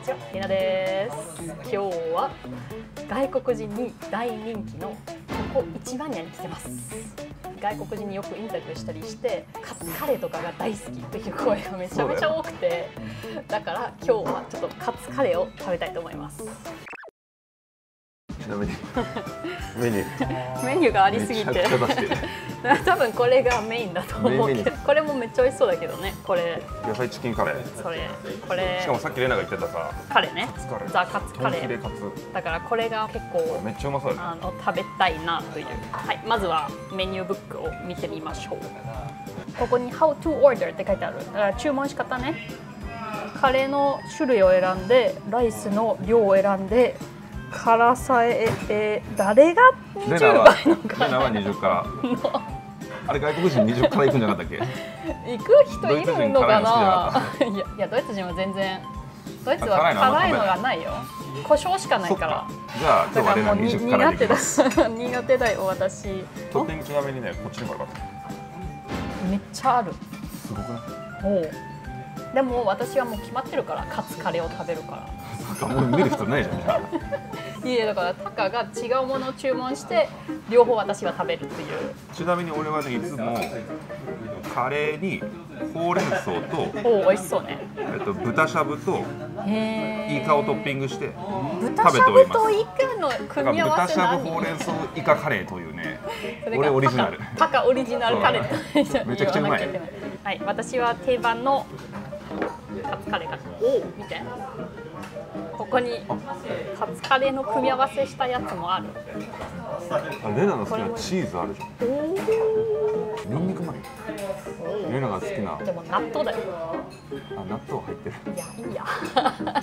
にちは、りなです。今日は外国人に大人気のここ一番屋に来てます。外国人によくインタビューしたりして、カツカレーとかが大好きっていう声がめちゃめちゃ多くて、だから今日はちょっとカツカレーを食べたいと思います。ちなみに メニューメニューがありすぎて 多分これがメインだと思うけど、これもめっちゃ美味しそうだけどね。これ、野菜チキンカレー。それ、これ。しかもさっきレナが言ってたさ。カレーね。ザカツカレー。だからこれが結構めっちゃうまそうだねあの食べたいなという、はい、まずはメニューブックを見てみましょう。ここに「How to order」って書いてある。だから注文し方ね。カレーの種類を選んでライスの量を選んで辛さええ誰が？20レナは倍のかレナは。20から あれ外国人20から行くんじゃなかったっけ？行く人いるのかな？いやいやドイツ人は全然ドイツはあ辛いのがないよ。胡椒しかないから。じゃあ今日はレナだからもうに20から苦手だでいきます。苦手だよ私。トッピングちなみにねこっちにもあるからめっちゃある。すごくない？おう。でも私はもう決まってるからカツカレーを食べるからあもう見る人ないじゃん。じゃいやだからタカが違うものを注文して両方私は食べるっていう。あちなみに俺はねいつもカレーにほうれん草と、おお美味しそうね。えっと、豚しゃぶとイカをトッピングして豚しゃぶとイカの組み合わ豚しゃぶほうれん草イカカレーというね俺オリジナル。タカオリジナルカレー。めちゃくちゃうまい。はい私は定番のカツカレーがおお見て。ここにカツカレーの組み合わせしたやつもある。あレナの好きなチーズあるじゃん。おニンニクまでおレナが好きな。でも納豆だよ。あ納豆入ってる。いやいいや。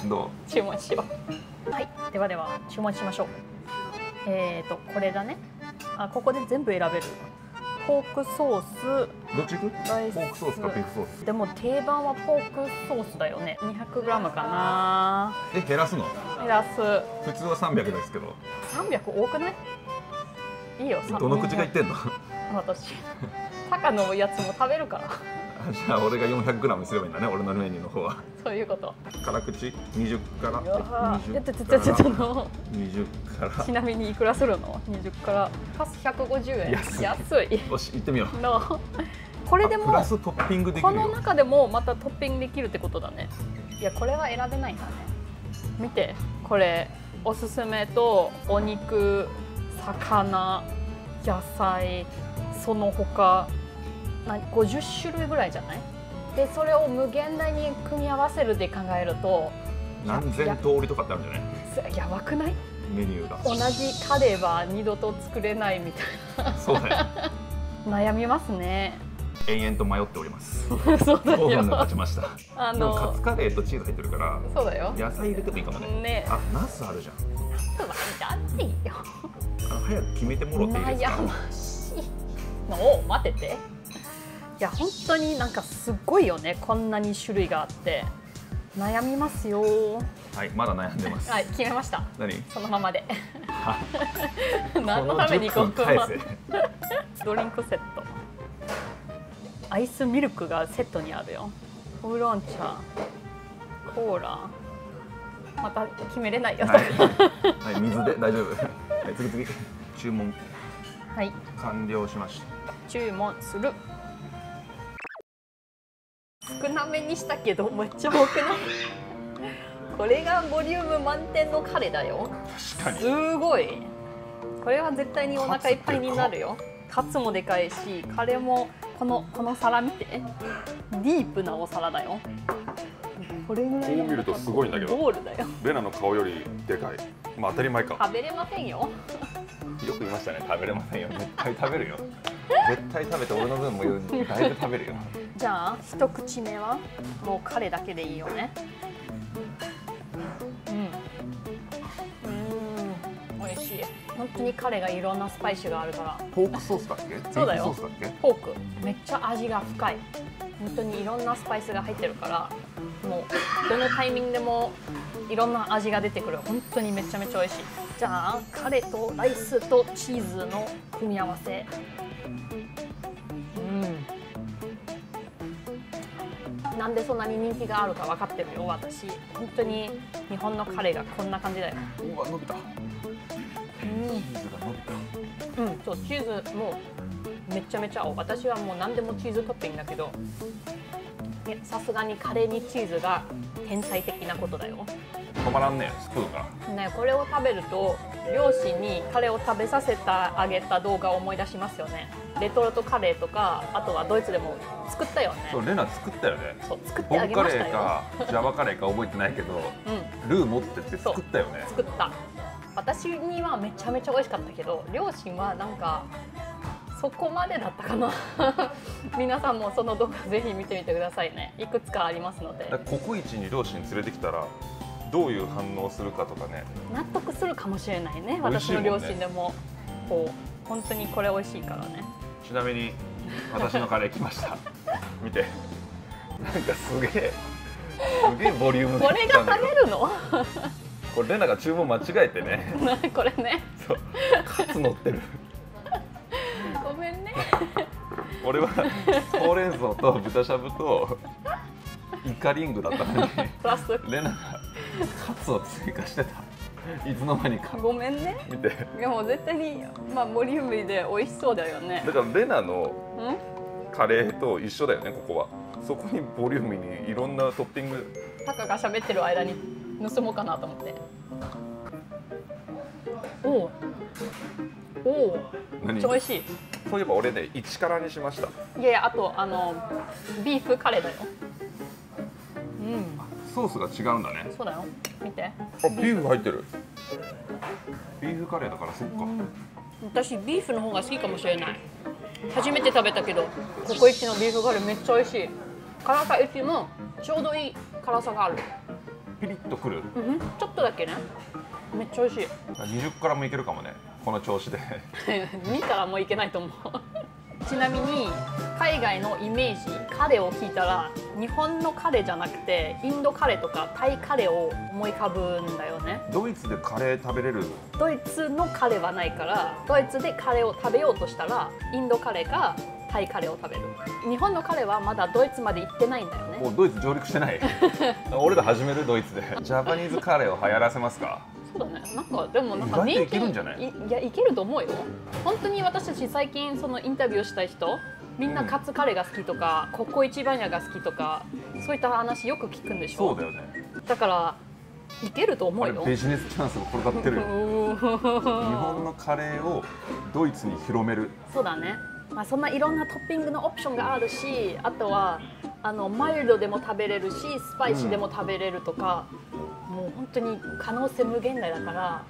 ど注文しよう。はい。ではでは注文しましょう。えーとこれだね。あここで全部選べるポークソース。うどっち行く？ライス。ポークソースかビーフソース。でも定番はポークソースだよね。200g かな。え減らすの？プラス普通は300ですけど。300多くない？いいよさどの口が言ってんの？私。タカのやつも食べるから。あじゃあ俺が 400g にすればいいんだね俺のメニューの方は。そういうこと。辛口？20からうわー。ちょっとちょっ20とちょっとからの20からちなみにいくらするの20からパス150円安い安いよし行ってみようのこれであプもラストッピングできこるよの中でもまたトッピングできるってことだねいやこれは選べないんだね見てこれおすすめとお肉魚野菜その他な50種類ぐらいじゃない？でそれを無限大に組み合わせるで考えると何千通りとかってあるんじゃない？ややばくない？メニューが同じカレーは二度と作れないみたいそうだよ。な 悩みますね。延々と迷っております。そうだ5分ちました。あでもカのツカレーとチーズ入ってるからそうだよ。野菜入れてもいいかもね。ね。あナスあるじゃん。だっていいよ。あの早く決めてもろっていいですか？悩ましい。のを待ってていや本当になんかすごいよねこんなに種類があって。悩みますよ。はいまだ悩んでます。はい決めました。何？そのままで。は。何のためにここのこ10分返せ。ドリンクセット。アイスミルクがセットにあるよ。ウーロン茶コーラ。また決めれないよ。はい、はい、水で大丈夫。はい次次。注文。はい。完了しました。注文する少なめにしたけどめっちゃ多くない？これがボリューム満点のカレーだよ。確かに。すごい。これは絶対にお腹いっぱいになるよ。カツもでかいしカレーもこのこの皿見て。ディープなお皿だよ。これぐらいのこう見るとすごいんだけどボールだよ。レナの顔よりでかい。まあ当たり前か。食べれませんよ。よく言いましたね。食べれませんよ。絶対食べるよ。絶対食べて俺の分もだいぶ食べるよじゃあ一口目はもうカレーだけでいいよね。うん。うん。美味しい。本当にカレーがいろんなスパイスがあるから。ポークソースだっけ？そうだよ。ビーフソースだっポーク。めっちゃ味が深い。本当にいろんなスパイスが入ってるからもうどのタイミングでもいろんな味が出てくる。本当にめちゃめちゃ美味しい。じゃあカレーとライスとチーズの組み合わせなんでそんなに人気があるか分かってるよ私。本当に日本のカレーがこんな感じだよ。うわ伸びた。チうん。ーズが伸びた。うん、そうチーズもめちゃめちゃ合う。私はもう何でもチーズトッピングだけどさすがにカレーにチーズが天才的なことだよ、止まらんねスプーンが。ね、これを食べると両親にカレーを食べさせてあげた動画を思い出しますよね。レトルトカレーとかあとはドイツでも作ったよね。そうレナ作ったよね。そう作ってボンカレあげましたよ。ーかジャワカレーか覚えてないけどうん。ルー持ってって作ったよね。作った。私にはめちゃめちゃ美味しかったけど両親はなんかそこまでだったかな。皆さんもその動画ぜひ見てみてくださいね。いくつかありますので。ココイチに両親連れてきたらどういう反応するかとかね。納得するかもしれないね。私の両親でも。こう本当にこれ美味しいからね。ちなみに私のカレー来ました。見て。なんかすげえすげえボリュームこれが食べるの？これレナが注文間違えてね。これね。そう。カツ乗ってる。ごめんね。俺はほうれん草と豚しゃぶとイカリングだったのに。レナがカツを追加してた。いつの間にか。ごめんね。見て。でも絶対にまあボリュームで美味しそうだよね。だからレナのうん？カレーと一緒だよねここは。そこにボリュームにいろんなトッピング。タカが喋ってる間に盗もうかなと思って。おおおおめ何？っちゃ美味しい。そういえば俺ね1辛にしました。いやいやあとあのビーフカレーだよ。うんソースが違うんだね。そうだよ。見て。あビーフ入ってる。ビーフカレーだからそっか、私ビーフの方が好きかもしれない。初めて食べたけどココイチのビーフカレーめっちゃ美味しい。辛さ1もちょうどいい辛さがある。ピリッとくる。うん。ちょっとだけね。めっちゃ美味しい。20辛もいけるかもね。この調子で。見たらもういけないと思うちなみに海外のイメージカレーを聞いたら日本のカレーじゃなくてインドカレーとかタイカレーを思い浮かぶんだよね。ドイツでカレー食べれる？ドイツのカレーはないからドイツでカレーを食べようとしたらインドカレーかタイカレーを食べる。日本のカレーはまだドイツまで行ってないんだよね。もうドイツ上陸してない。俺ら始める？ドイツで。ジャパニーズカレーを流行らせますか？そうだね。なんかでもなんか人気けるんじゃない？いやいけると思うよ。本当に私たち最近そのインタビューした人みんなカツカレーが好きとか、ココイチバニャが好きとかそういった話よく聞くんでしょ？そうだよね。だからいけると思うよ。ビジネスチャンスが転がってるよ。日本のカレーをドイツに広める。そうだね、まあ、そんないろんなトッピングのオプションがあるしあとはあのマイルドでも食べれるしスパイシーでも食べれるとか、もう本当に可能性無限大だから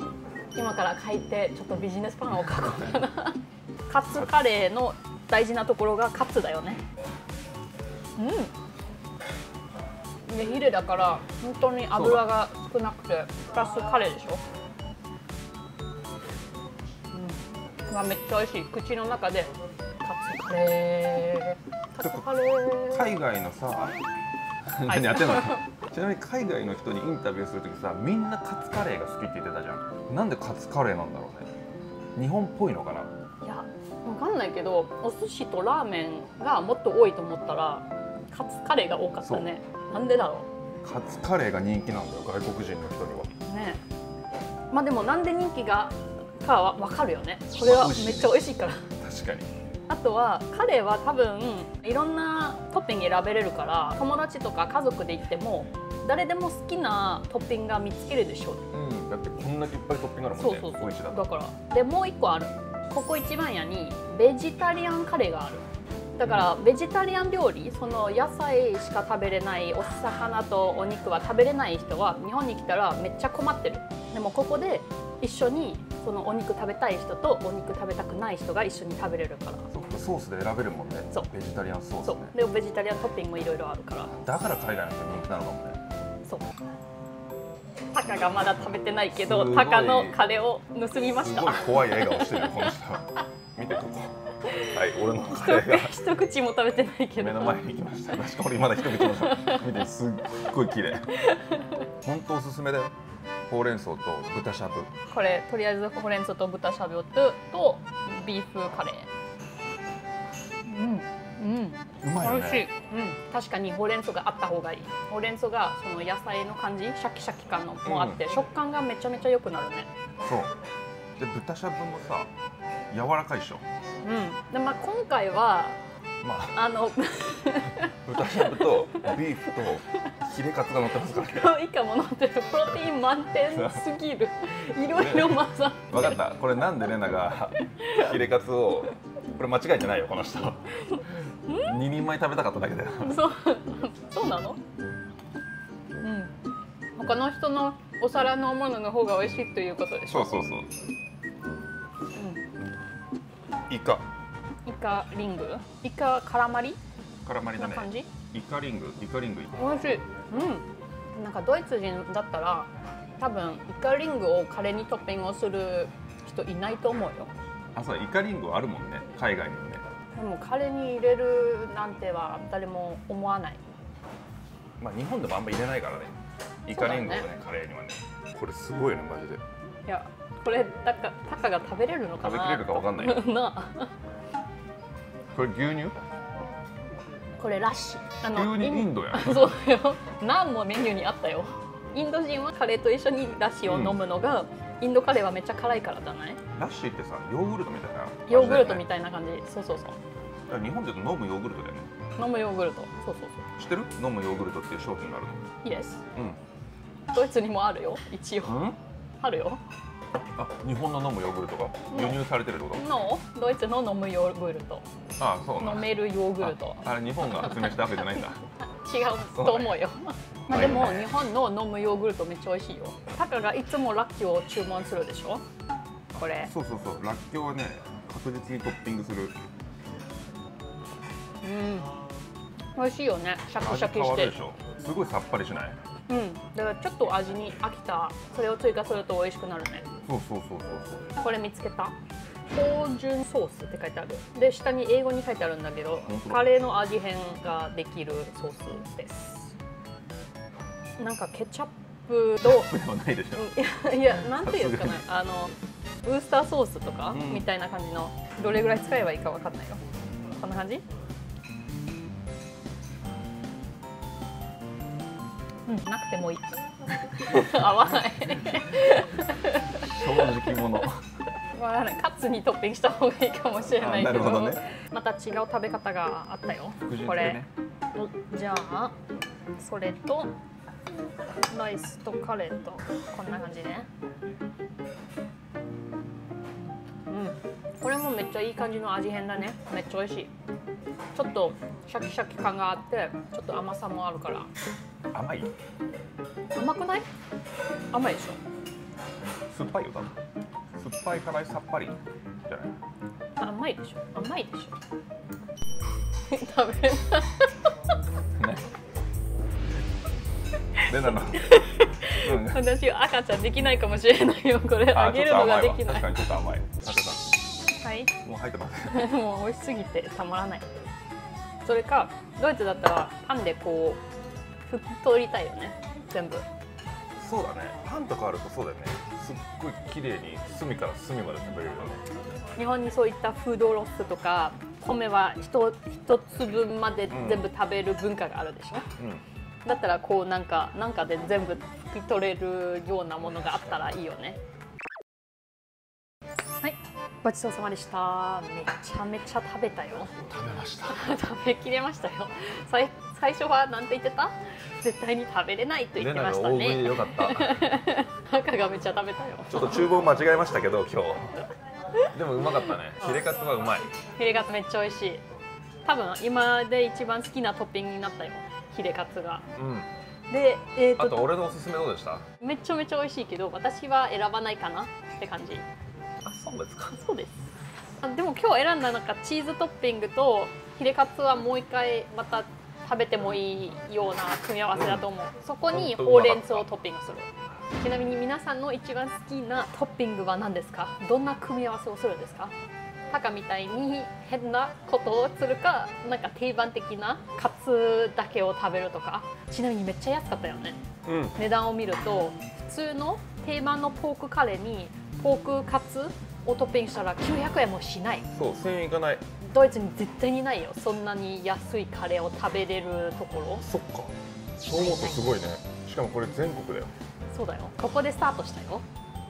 今から書いてちょっとビジネスプランを書こうかな。カツカレーの大事なところがカツだよね。うん。でヒレだから本当に油が少なくてプラスカレーでしょ。うん。まあめっちゃ美味しい。口の中でカツカレー。カツカレー。海外のさ何やってんの？ちなみに海外の人にインタビューするときさみんなカツカレーが好きって言ってたじゃん。なんでカツカレーなんだろうね。日本っぽいのかな。いやわかんないけどお寿司とラーメンがもっと多いと思ったらカツカレーが多かったね。なんでだろカツカレーが人気なんだよ外国人の人には。うね。まあでもなんで人気がかは分かるよね。これはめっちゃ美味しいから。確かに。あとはカレーは多分いろんなトッピング選べれるから友達とか家族で行っても誰でも好きなトッピングが見つけるでしょ。うんだってこんだけいっぱいトッピングあるもんねそうそうそう。だと。だからでもう一個ある。ここ一番屋にベジタリアンカレーがある。だからベジタリアン料理その野菜しか食べれないお魚とお肉は食べれない人は日本に来たらめっちゃ困ってる。でもここで一緒にそのお肉食べたい人とお肉食べたくない人が一緒に食べれるから。ソースで選べるもんね。そう。ベジタリアンソースそねう。でベジタリアントッピングもいろいろあるから。だから海外の人人気なのかもねそう。タカがまだ食べてないけどタカのカレーを盗みますしごいた怖い笑顔してるよこの人。見てここ。はい俺のカレーが。一口も食べてないけど。目の前に来ました。しかも俺まだ一口も見てすっごい綺麗。本当おすすめだよ。ほうれん草と豚しゃぶ。これとりあえずほうれん草と豚しゃぶととビーフカレー。うんううん。うまいよ美味しい、ねうん、確かにほうれん草があった方がいい。ほうれん草がその野菜の感じシャキシャキ感のもあって、食感がめちゃめちゃ良くなるね。そう。で豚しゃぶもさ柔らかいでしょ。うん。でまあ今回はまあ。あの 豚しゃぶとビーフとヒレカツが乗ってますからね。以下も乗ってるプロテイン満点すぎる。いろいろ混ざって。分かった。これなんでレナがヒレカツをこれ間違えてないよこの人2人前食べたかっただけだよ。そうそうなの？うん。他の人のお皿のものの方が美味しいということでしょ？そうそうそう。うん、イカ。イカリング？イカカラマリ？絡まりだね。な感じ？イカリング。イカリング美味しい。うん。なんかドイツ人だったら多分イカリングをカレーにトッピングをする人いないと思うよ。あそうイカリングあるもんね。海外にでもカレーに入れるなんては誰も思わない。まあ日本でもあんま入れないからね。イカリングをねね。カレーにはね。これすごいよねマジで。いやこれタカタカが食べれるのかな。食べきれるかわかんない なあ。これ牛乳？これラッシーあ牛乳インドドやん。そうよ。何もメニューにあったよ。インド人はカレーと一緒にラッシーを飲むのが、インドカレーはめっちゃ辛いからじゃない？ラッシーってさヨーグルトみたいなヨーグルトみいたいな感じ。そうそうそうな日本で言うと飲むヨーグルトだよね。飲むヨーグルト。そうそうそう。知ってる？飲むヨーグルトっていう商品があるいいですのドイツにもあるよ。一応。うん、うん、あるよ。あ日本の飲むヨーグルトが輸入されてるってこと？のドイツの飲むヨーグルト。ああそう飲めるヨーグルト。ああれ日本が発明したわけじゃないんだ。違うと思うよ。まあでも日本の飲むヨーグルトめっちゃ美味しいよ。タカがいつもラッキョを注文するでしょ？これ。そうそうそう。らっきょうはね確実にトッピングするうん。美味しいよね。シャキシャキして。すごいさっぱりしない？うん。だからちょっと味に飽きたそれを追加すると美味しくなるね。そうそうそうそうこれ見つけた。芳醇ソースって書いてある。で下に英語に書いてあるんだけどカレーの味変ができるソースです。なんかケチャップといやいやなんていうかな。あのウースターソースとか、うんみたいな感じのどれぐらい使えばいいかわかんないよ。こんな感じ？うん。なくてもいい。合わない。正直者。わからないカツにトッピングした方がいいかもしれないけど。あなるほどね。また違う食べ方があったよ。福神これ。じゃあそれとライスとカレーとこんな感じね。うん。これもめっちゃいい感じの味変だね。めっちゃ美味しい。ちょっとシャキシャキ感があってちょっと甘さもあるから甘い甘くない？甘いでしょ。酸っぱいよ多分。酸っぱい辛いさっぱり。じゃない？甘いでしょ。甘いでしょ。食べれない。ね。レナの、うん、私赤ちゃんできないかもしれないよ。これあげるのができない。わ確かにちょっと甘い。はい。んもう入ってます。もう美味しすぎてたまらない。それかドイツだったらパンでこう拭き取りたいよね。全部。そうだね。パンとかあるとそうだよね。すっごい綺麗に隅から隅まで食べれるよね。日本にそういったフードロスとか米は一一粒まで全部食べる文化があるでしょ、うん。だったらこうなんかなんかで全部拭き取れるようなものがあったらいいよね。はい。ごちそうさまでした。めちゃめちゃ食べたよ。食べました。食べきれましたよ。最最初はなんて言ってた？絶対に食べれないと言ってましたレナが大食いよかった。赤がめっちゃ食べたよ。ちょっと厨房間違えましたけど今日でもうまかったね。ヒレカツはうまい。ヒレカツめっちゃ美味しい。多分今で一番好きなトッピングになったよ。ヒレカツが。うん。でえー、あとと俺のおすすめどうでした？あめっちゃめちゃ美味しいけど私は選ばないかなって感じ。そうですか。そうです。あでも今日選んだなんかチーズトッピングとヒレカツはもう一回また食べてもいいような組み合わせだと思う、そこにほうれん草をトッピングする。ちなみに皆さんの一番好きなトッピングは何ですか？どんな組み合わせをするんですか？タカみたいに変なことをするかなんか定番的なカツだけを食べるとか。ちなみにめっちゃ安かったよね。うん。値段を見ると普通の定番のポークカレーにポークカツをトッピングしたら900円もしない。そう1000円いかないドイツに絶対にないよ。そんなに安いカレーを食べれるところ。そっか。そう思うとすごいね。しかもこれ全国だよ。そうだよ。ここでスタートしたよ。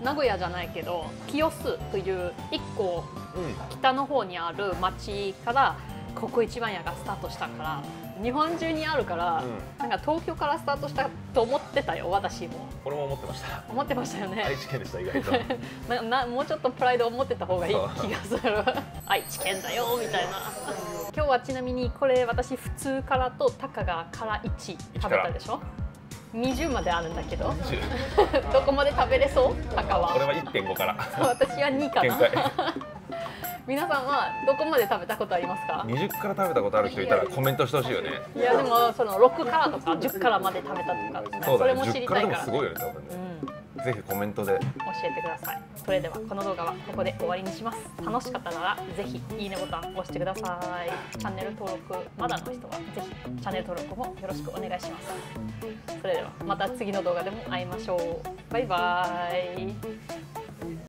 名古屋じゃないけど清須という一個う北の方にある町からここ一番屋がスタートしたから日本中にあるから、うん。なんか東京からスタートしたと思ってたよ私も。俺も思ってました。思ってましたよね、愛知県でした意外と。ななもうちょっとプライドを持ってた方がいい気がする。愛知県だよみたいな。今日はちなみにこれ私普通からとタカがから1食べたでしょ？20まであるんだけど。どこまで食べれそう？タカは。俺は1.5から。私は2かな。見解皆さんはどこまで食べたことありますか？20から食べたことある人いたらコメントしてほしいよね。いやでもその6からとか10からまで食べたとかそうだねれも知り10からたいからでもすごいよね多分ね。うん。ぜひコメントで。教えてください。それではこの動画はここで終わりにします。楽しかったならぜひいいねボタン押してください。チャンネル登録まだの人はぜひチャンネル登録もよろしくお願いします。それではまた次の動画でも会いましょう。バイバーイ